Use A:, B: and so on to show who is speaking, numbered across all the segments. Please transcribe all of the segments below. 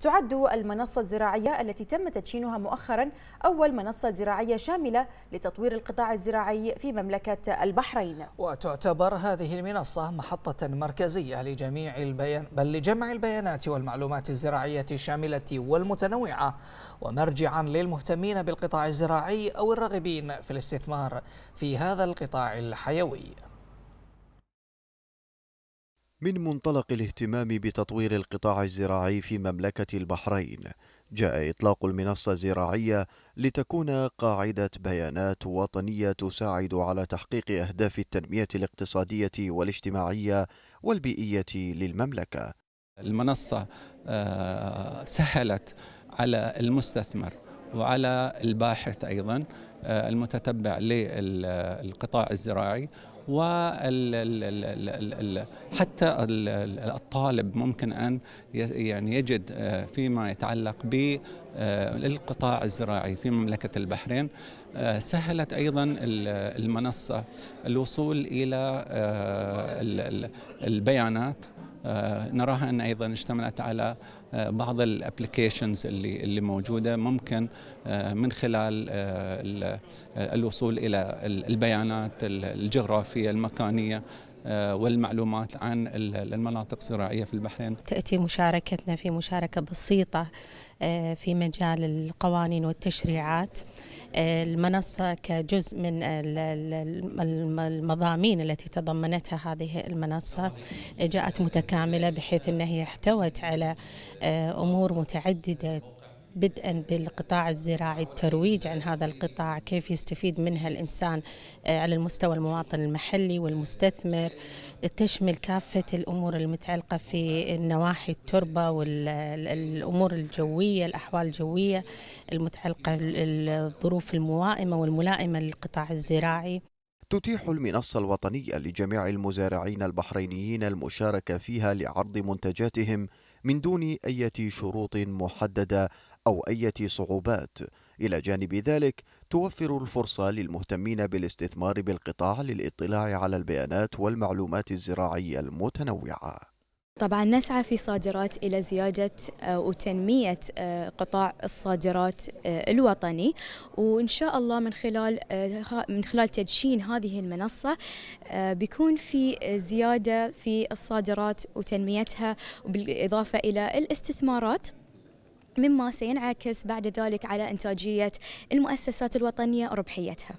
A: تعد المنصة الزراعية التي تم تدشينها مؤخرا أول منصة زراعية شاملة لتطوير القطاع الزراعي في مملكة البحرين.
B: وتعتبر هذه المنصة محطة مركزية لجميع البيان بل لجمع البيانات والمعلومات الزراعية الشاملة والمتنوعة ومرجعا للمهتمين بالقطاع الزراعي أو الراغبين في الاستثمار في هذا القطاع الحيوي.
C: من منطلق الاهتمام بتطوير القطاع الزراعي في مملكة البحرين. جاء إطلاق المنصة الزراعية لتكون قاعدة بيانات وطنية تساعد على تحقيق أهداف التنمية الاقتصادية والاجتماعية والبيئية للمملكة.
D: المنصة آه، سهلت على المستثمر وعلى الباحث أيضا آه، المتتبع للقطاع الزراعي وحتى الطالب ممكن أن يعني يجد آه، فيما يتعلق بالقطاع الزراعي في مملكة البحرين. آه، سهلت أيضا المنصة الوصول إلى البيانات. آه، نراها أن أيضا اشتملت على آه، بعض الابلكيشنز اللي اللي موجودة ممكن آه، من خلال الوصول إلى البيانات الجغرافية المكانية والمعلومات عن المناطق الزراعية في البحرين.
E: تأتي مشاركتنا في مشاركة بسيطة آه، في مجال القوانين والتشريعات آه، المنصة كجزء من المضامين التي تضمنتها هذه المنصة جاءت متكاملة بحيث أنها احتوت على آه، أمور متعددة بدءا بالقطاع الزراعي الترويج عن هذا القطاع كيف يستفيد منها الإنسان آه، على المستوى المواطن المحلي والمستثمر تشمل كافة الأمور المتعلقة في النواحي التربة والأمور الجوية الأحوال الجوية المتعلقة بالظروف الموائمة والملائمة للقطاع الزراعي.
C: تتيح المنصة الوطنية لجميع المزارعين البحرينيين المشاركة فيها لعرض منتجاتهم من دون أي شروط محددة أو أي صعوبات. إلى جانب ذلك توفر الفرصة للمهتمين بالاستثمار بالقطاع للاطلاع على البيانات والمعلومات الزراعية المتنوعة.
F: طبعا نسعى في صادرات إلى زيادة آه، وتنمية آه، قطاع الصادرات آه، الوطني. وإن شاء الله من خلال من خلال تدشين هذه المنصة بيكون في زيادة في الصادرات وتنميتها بالاضافه إلى الاستثمارات. مما سينعكس بعد ذلك على إنتاجية المؤسسات الوطنية وربحيتها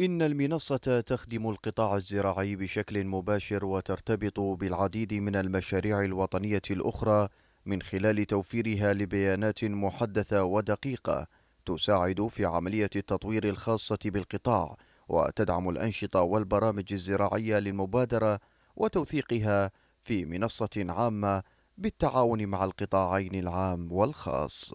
C: إن المنصة تخدم القطاع الزراعي بشكل مباشر وترتبط بالعديد من المشاريع الوطنية الأخرى من خلال توفيرها لبيانات محدثة ودقيقة تساعد في عملية التطوير الخاصة بالقطاع وتدعم الأنشطة والبرامج الزراعية للمبادرة وتوثيقها في منصة عامة بالتعاون مع القطاعين العام والخاص.